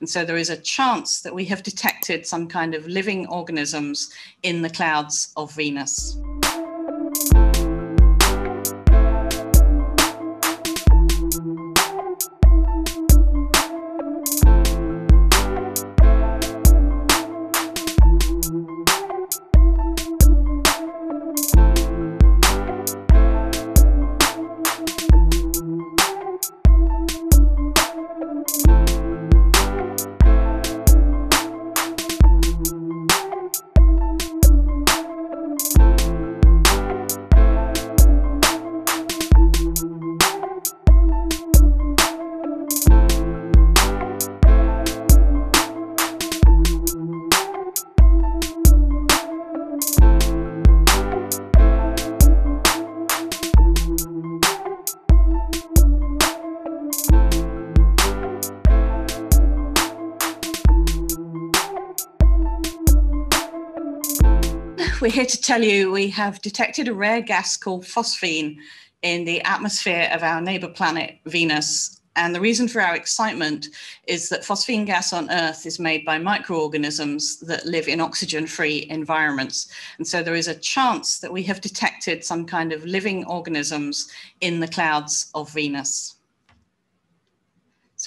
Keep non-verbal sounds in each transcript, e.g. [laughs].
And so there is a chance that we have detected some kind of living organisms in the clouds of Venus. We're here to tell you we have detected a rare gas called phosphine in the atmosphere of our neighbor planet, Venus. And the reason for our excitement is that phosphine gas on Earth is made by microorganisms that live in oxygen free environments. And so there is a chance that we have detected some kind of living organisms in the clouds of Venus.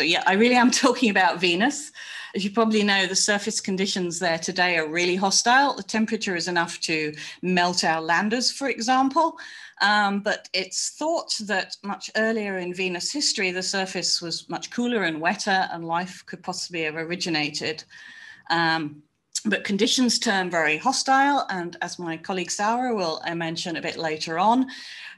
So, yeah, I really am [laughs] talking about Venus. As you probably know, the surface conditions there today are really hostile. The temperature is enough to melt our landers, for example. Um, but it's thought that much earlier in Venus history, the surface was much cooler and wetter, and life could possibly have originated. Um, but conditions turn very hostile, and as my colleague Saura will uh, mention a bit later on,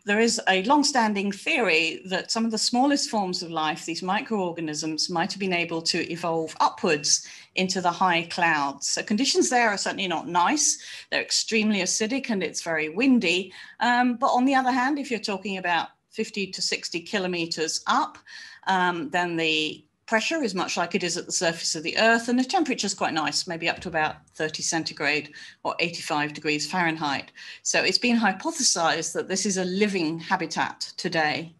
there is a long-standing theory that some of the smallest forms of life, these microorganisms, might have been able to evolve upwards into the high clouds. So conditions there are certainly not nice. They're extremely acidic and it's very windy. Um, but on the other hand, if you're talking about 50 to 60 kilometers up, um, then the pressure is much like it is at the surface of the Earth, and the temperature is quite nice, maybe up to about 30 centigrade or 85 degrees Fahrenheit. So it's been hypothesized that this is a living habitat today.